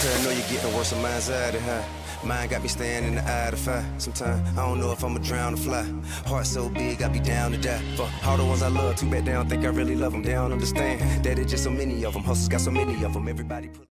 I know you're getting worse than mine's out of huh? Mine got me standing in the eye of the fire. Sometimes I don't know if I'ma drown or fly. Heart so big, I be down to die. For all the ones I love, too bad they don't think I really love them. They don't understand that it's just so many of them. Hustles got so many of them. Everybody put